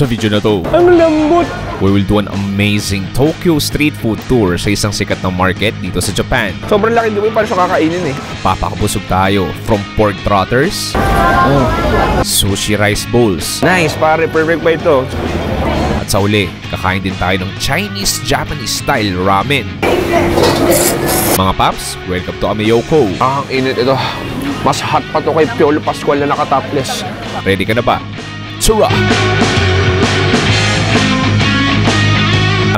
Sa video na to, Ang lambot! we will do an amazing Tokyo street food tour sa isang sikat na market dito sa Japan. Sobrang laki gawin para siya kakainin eh. Papakabusog tayo from pork trotters, sushi rice bowls, Nice pare, perfect pa ito. at sa uli, kakain din tayo ng Chinese-Japanese style ramen. Mga paps, welcome to Ameyoko. Ah, ang init ito. Mas hot pa to kay Piolo Pascual na nakatopless. Ready ka na ba? Tsura!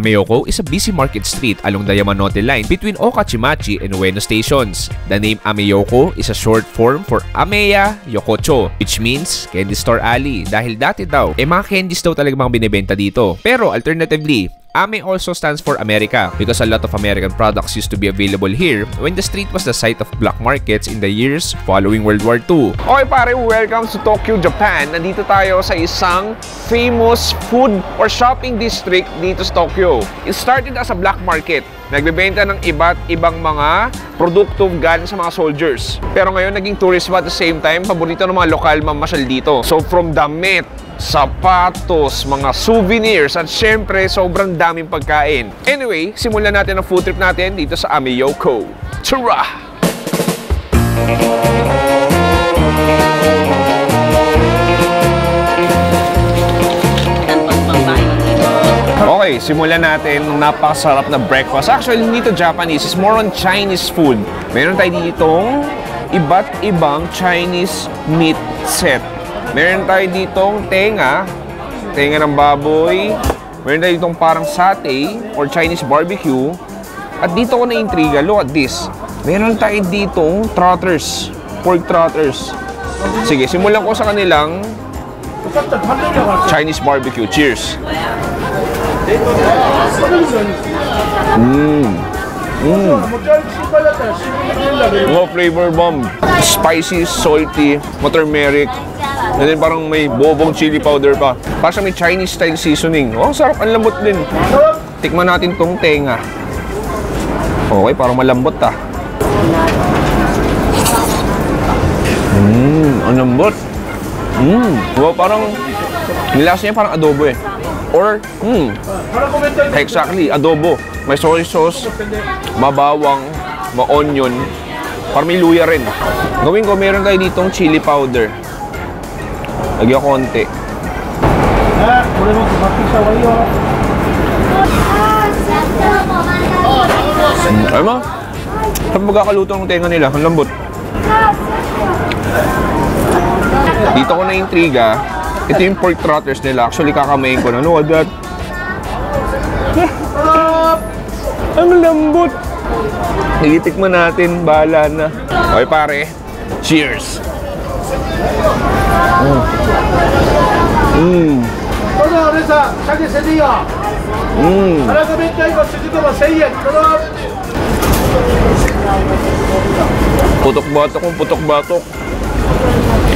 Ameyoko is a busy market street along the Yamanote Line between Okachimachi and Ueno stations. The name Ameyoko is a short form for Ameya Yokocho, which means Candy Store Alley. Dahil dati daw, eh mga candies daw talaga mga binibenta dito. Pero alternatively, Ame also stands for America because a lot of American products used to be available here when the street was the site of black markets in the years following World War II. Okay pare, welcome to Tokyo, Japan. Nandito tayo sa isang famous food or shopping district dito sa Tokyo. It started as a black market. Nagbebenta ng iba't ibang mga produkto galing sa mga soldiers. Pero ngayon naging tourist spot at the same time, paborito ng mga lokal mamasyal dito. So from damit, sapatos, mga souvenirs, at syempre, sobrang daming pagkain. Anyway, simulan natin ang food trip natin dito sa Ameyoko. Tara! Okay, simulan natin ng napakasarap na breakfast. Actually, hindi to Japanese. It's more on Chinese food. Meron tayo ditong iba't ibang Chinese meat set. Meron tayo ditong tenga, tenga ng baboy. Meron tayo ditong parang satay or Chinese barbecue. At dito ko na-intriga, look at this. Meron tayo ditong trotters, pork trotters. Sige, simulan ko sa kanilang Chinese barbecue. Cheers! Mmm. Mmm. Mga flavor bomb. Spicy, salty, turmeric. And then parang may bobong chili powder pa. Parang may Chinese style seasoning. Oh, sarap. Ang lambot din. Tikman natin tong tenga. Okay, parang malambot ah. Mmm, ang lambot. Mmm. Wow, parang nilasa niya parang adobo eh. Or, hmm, exactly, adobo. May soy sauce, mabawang, ma-onion, parang may luya rin. Gawin ko, meron tayo ditong chili powder. Lagyan ko konti. Mm, alam mo? Saan magkakaluto ng tenga nila? Ang lambot. Dito ko na intriga. Ito yung pork trotters nila. Actually, kakamayin ko na. No, that... Ang lambot! Itikman natin. Bahala na. Okay, pare. Cheers! Mmm. Mmm. Putok-batok kung putok-batok.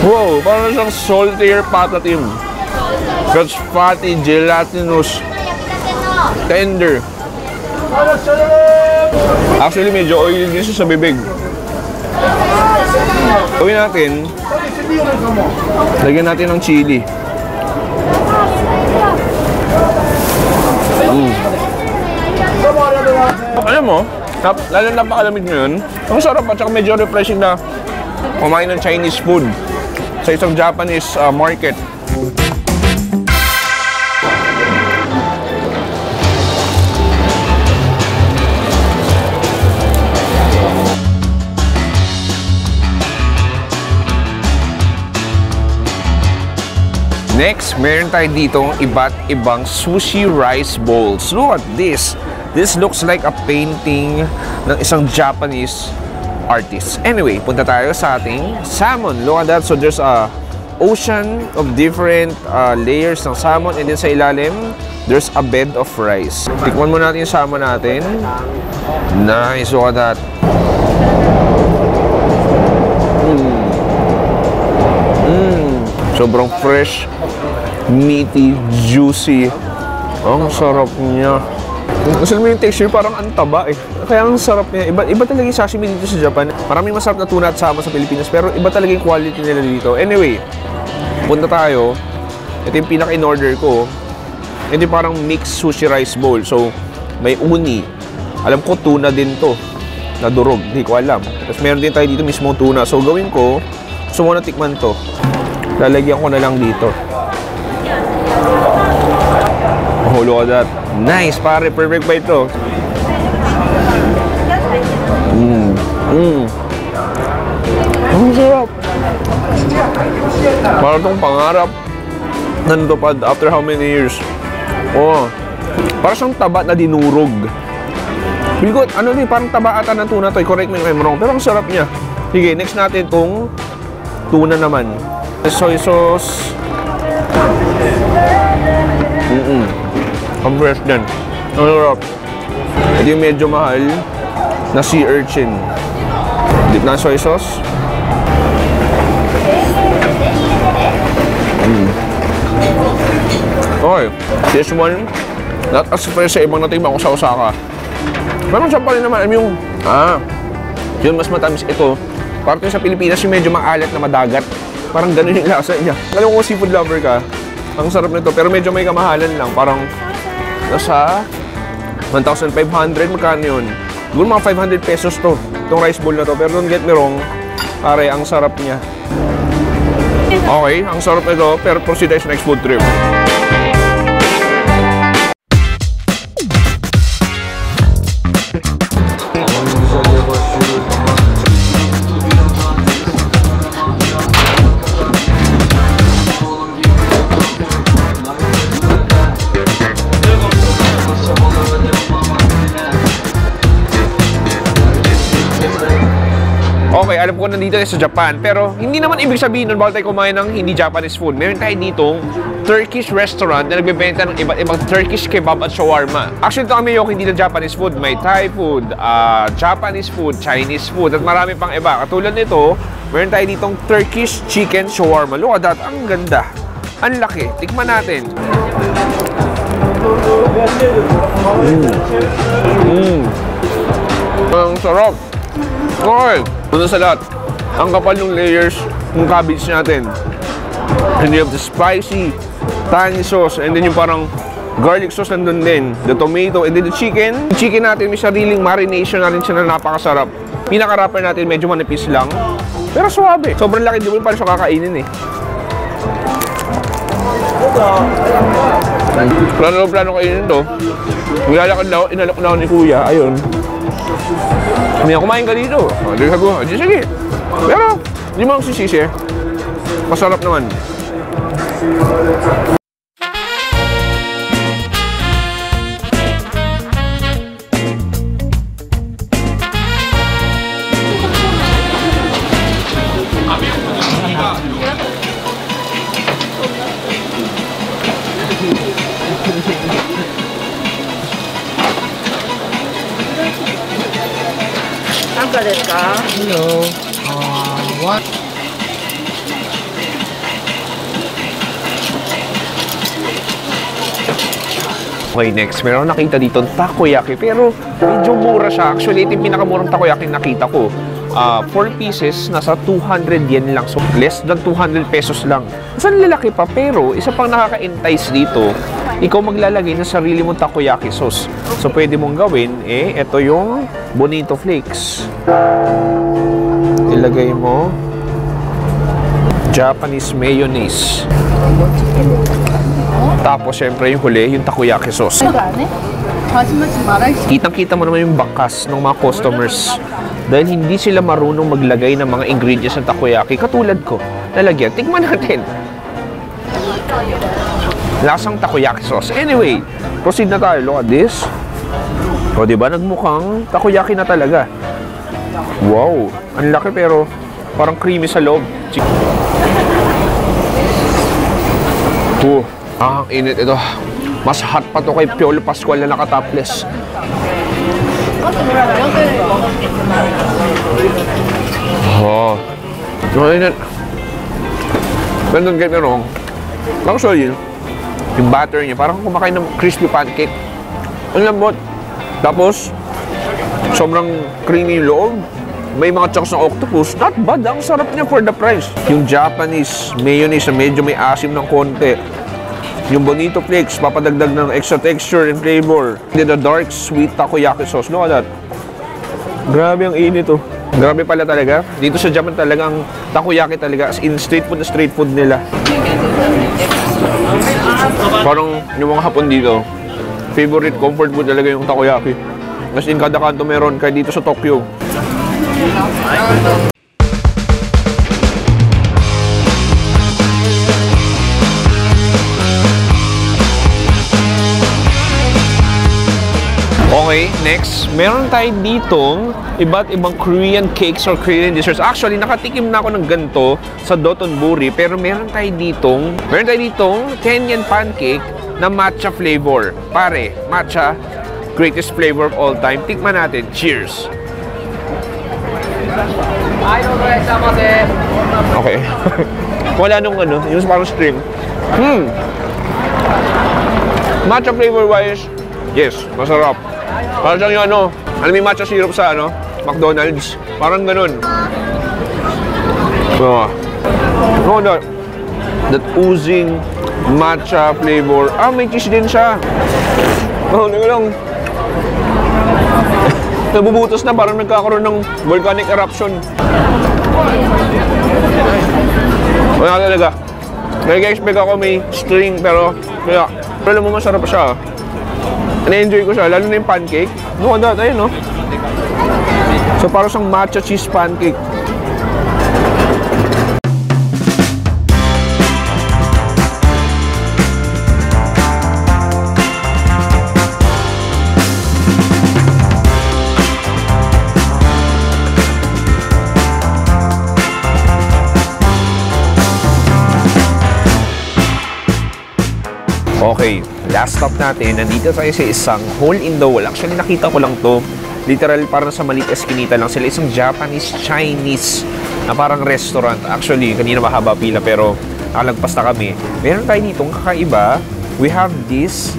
Wow, parang siyang saltier patatim. That's fatty, gelatinous, tender. Actually, medyo oily din siya sa bibig. Gawin natin, lagyan natin ng chili. Mm. Alam mo, nap lalo napakalamig ngayon. Ang sarap at saka medyo refreshing na kumain ng Chinese food sa isang Japanese uh, market. Next, meron tayo ditong iba't ibang sushi rice bowls. Look at this. This looks like a painting ng isang Japanese artist. Anyway, punta tayo sa ating salmon. Look at that. So there's a ocean of different uh, layers ng salmon and then sa ilalim, there's a bed of rice. Tikman mo natin yung salmon natin. Nice. Look at that. Sobrang fresh, meaty, juicy. Ang sarap niya. Gusto mo yung texture, parang ang taba eh. Kaya ang sarap niya. Iba, iba talaga yung sashimi dito sa Japan. Maraming masarap na tuna at sama sa Pilipinas, pero iba talaga yung quality nila dito. Anyway, punta tayo Ito yung pinaka-in-order ko. Ito yung parang mixed sushi rice bowl. So, may uni. Alam ko, tuna din to. Na durog. Hindi ko alam. Tapos meron din tayo dito mismo tuna. So, gawin ko, gusto mo na tikman to. Lalagyan ko na lang dito. Look at that. Nice, pare. Perfect ba ito? Mmm. Mmm. Ang sarap. Parang itong pangarap na natupad after how many years. Oh. Parang siyang taba na dinurog. Ko, ano din, parang taba ng tuna to. Correct me if I'm wrong. Pero ang sarap niya. Sige, next natin itong tuna naman. Soy sauce. Mm-mm. Ang fresh din. Ang sarap. Yung medyo mahal na sea urchin. Dip na soy sauce. Mm. Okay. This one, not as fresh sa ibang natikman ko sa Osaka. Pero siya pa rin naman, yung, ah, yun mas matamis ito. Parang sa Pilipinas, yung medyo maalat na madagat. Parang ganun yung lasa niya. Alam ko kung seafood lover ka, ang sarap nito. Pero medyo may kamahalan lang. Parang nasa 1,500, magkano yun? Siguro mga 500 pesos to, itong rice bowl na to. Pero don't get me wrong, pare, ang sarap niya. Okay, ang sarap nito, pero proceed tayo sa next food trip. Ko nandito tayo sa Japan, pero hindi naman ibig sabihin nun bawal tayo kumain ng hindi Japanese food. Meron tayo ditong Turkish restaurant na nagbebenta ng iba't ibang Turkish kebab at shawarma. Actually, ito ang Miyoko hindi na Japanese food. May Thai food, ah, Japanese food, Chinese food, at marami pang iba. Katulad nito, meron tayo ditong Turkish chicken shawarma. Look at that, ang ganda. Ang laki. Tikman natin. Mm. Ang sarap. Okay. Una sa lahat, ang kapal ng layers ng cabbage natin. And you have the spicy, tangy sauce, and then yung parang garlic sauce nandun din. The tomato, and then the chicken. Yung chicken natin, may sariling marination na rin siya na napakasarap. Pinaka-wrapper natin, medyo manipis lang. Pero suwabe. Sobrang laki, di mo pa siya kakainin eh. Plano plano kainin to. Maglalakad na ako, inalok na ako ni Kuya. Ayun. Hindi kumain ka dito. O, di sabi ko, di sige. Pero, di mo ako sisisi. Masarap naman. Okay, next. Meron nakita dito takoyaki. Pero medyo mura siya. Actually, ito yung pinakamurang takoyaki na nakita ko. Ah, 4 pieces, nasa 200 yen lang. So, less than 200 pesos lang. Saan lalaki pa? Pero, isa pang nakaka-entice dito, ikaw maglalagay ng sarili mong takoyaki sauce. So, pwede mong gawin, eh, ito yung bonito flakes. Ilagay mo Japanese mayonnaise. Tapos, syempre, yung huli, yung takoyaki sauce. Kitang-kita mo naman yung bakas ng mga customers dahil hindi sila marunong maglagay ng mga ingredients ng takoyaki katulad ko. Lalagyan. Tingnan natin. Lasang takoyaki sauce. Anyway, proceed na tayo. Look at this. O, ba? Nagmukhang takoyaki na talaga. Wow. Ang laki pero parang creamy sa loob. Oh, ah, ang init ito. Mas hot pa to kay Piolo Pascual na naka-topless. Oh. Ang init. Get me wrong. Actually, yung batter niya, parang kumakain ng crispy pancake. Ang lambot. Tapos, sobrang creamy yung loob. May mga chunks ng octopus. Not bad. Ang sarap niya for the price. Yung Japanese mayonnaise na medyo may asim ng konti. Yung bonito flakes, papadagdag ng extra texture and flavor. And the dark sweet takoyaki sauce. Look at that. Grabe ang init oh. Grabe pala talaga. Dito sa Japan talaga ang takoyaki talaga. As in street food na street food nila. Parang yung mga hapon dito, favorite comfort food talaga yung takoyaki. As in kada kanto meron kahit dito sa Tokyo. Okay, next, meron tayo ditong iba't ibang Korean cakes or Korean desserts. Actually, nakatikim na ako ng ganito sa Dotonbori, pero meron tayo ditong, meron tayo ditong Kenyan pancake na matcha flavor. Pare, matcha, greatest flavor of all time. Tikman natin. Cheers! Okay. Wala nung ano, yung parang string. Hmm. Matcha flavor wise, yes, masarap. Parang siyang yung ano, mo yung matcha syrup sa ano, McDonald's. Parang ganun. Oh. Oh, that, that oozing matcha flavor. Ah, may cheese din siya. Oh, ano lang. Nabubutos na, parang nagkakaroon ng volcanic eruption. Wala talaga. Nag-expect ako may string, pero, kaya, pero alam mo, masarap siya. Na-enjoy ko siya, lalo na yung pancake. No, that, ayun, no? So, parang siyang matcha cheese pancake. Okay, last stop natin. Nandito tayo sa isang hole in the wall. Actually, nakita ko lang to. Literal, parang sa maliit eskinita lang sila. Isang Japanese-Chinese na parang restaurant. Actually, kanina mahaba pila pero nakalagpas na kami. Meron tayo ditong kakaiba. We have this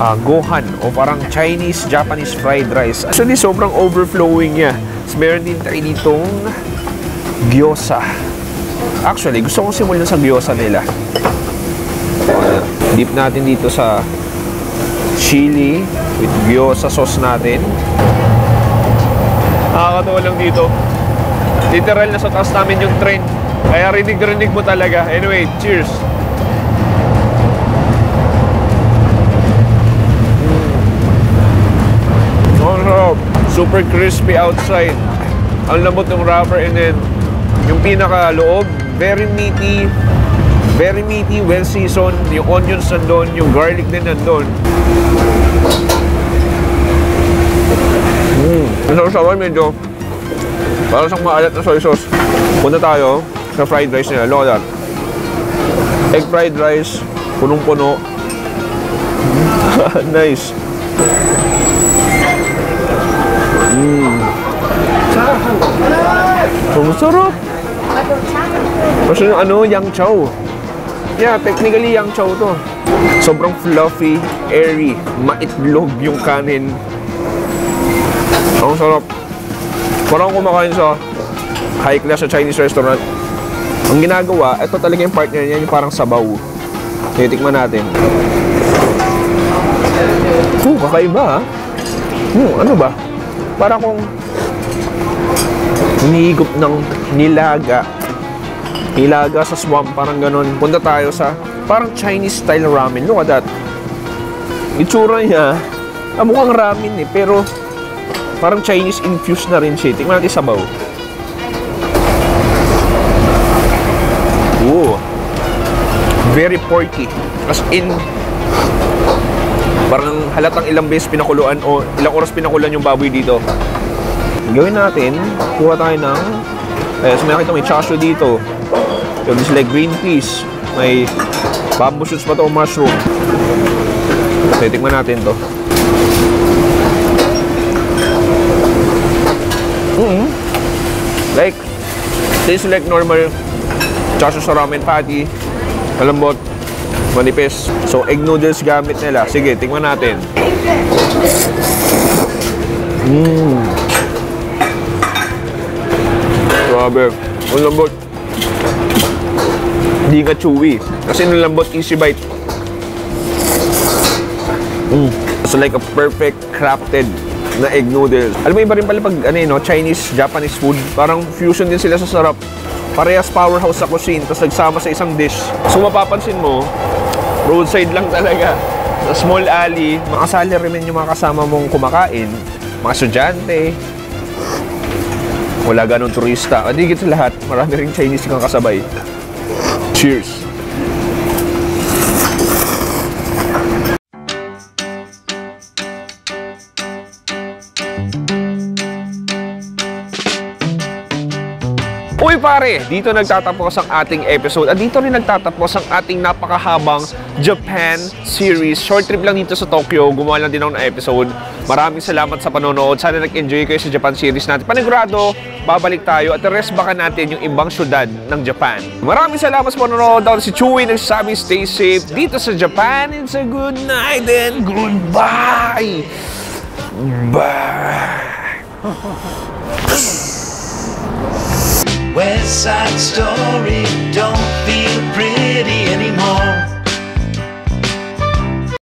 uh, gohan o parang Chinese-Japanese fried rice. Actually, sobrang overflowing niya. Tapos meron din tayo ditong gyoza. Actually, gusto kong simulan sa gyoza nila. Dip natin dito sa chili with gyoza sauce natin. Nakakatawa lang dito. Literal na sa taas namin yung train. Kaya rinig-rinig mo talaga. Anyway, cheers! Oh. Super crispy outside. Ang lambot ng wrapper and then yung pinaka loob, very meaty, Very meaty, well seasoned. Yung onions nandun, yung garlic din nandun. Mmm. Ang sawa medyo parang siyang maalat na soy sauce. Punta tayo sa fried rice nila. Look at that. Egg fried rice, punong-puno. nice. Mmm. Ang sarap. Kasi yung ano, yang chow. Yeah, technically yang chow to. Sobrang fluffy, airy, maitlog yung kanin. Ang sarap. Parang kumakain sa high class sa Chinese restaurant. Ang ginagawa, ito talaga yung partner niya, yung parang sabaw. Titikman natin. Oh, kakaiba ha. Hmm, ano ba? Para kung hinihigop ng nilaga Nilaga sa swamp, parang ganun. Punta tayo sa parang Chinese style ramen. Look at that. Itsura niya, ah, mukhang ramen eh, pero parang Chinese infused na rin siya. Tingnan natin sabaw. Ooh. Very porky. As in, parang halatang ilang beses pinakuluan o ilang oras pinakuluan yung baboy dito. Gawin natin, kuha tayo ng, eh, so may nakita may chashu dito. So, this like green peas. May bamboo shoots pa to, mushroom. Okay, tikman natin to. Mm -hmm. Like, tastes like normal chashu sa ramen patty. Malambot, manipis. So, egg noodles gamit nila. Sige, tingnan natin. Mmm. Grabe. Ang lambot. Hindi nga chewy. Kasi nung lambot easy bite. So like a perfect crafted na egg noodles. Alam mo, iba rin pala pag ano, yun, no, Chinese, Japanese food. Parang fusion din sila sa sarap. Parehas powerhouse sa cuisine, tapos nagsama sa isang dish. So mapapansin mo, roadside lang talaga. Sa small alley, makasali rin yung mga kasama mong kumakain. Mga estudyante, wala ganun turista. At higit sa lahat, marami ring Chinese kang kasabay. Cheers! Uy pare, dito nagtatapos ang ating episode at dito rin nagtatapos ang ating napakahabang Japan series. Short trip lang dito sa Tokyo, gumawa lang din ako ng episode. Maraming salamat sa panonood. Sana nag-enjoy kayo sa Japan series natin. Panigurado, babalik tayo at rest baka natin yung ibang syudad ng Japan. Maraming salamat sa panonood. Ako si Chewy nagsasabi stay safe dito sa Japan. It's a good night and goodbye! Bye! West Side Story, don't be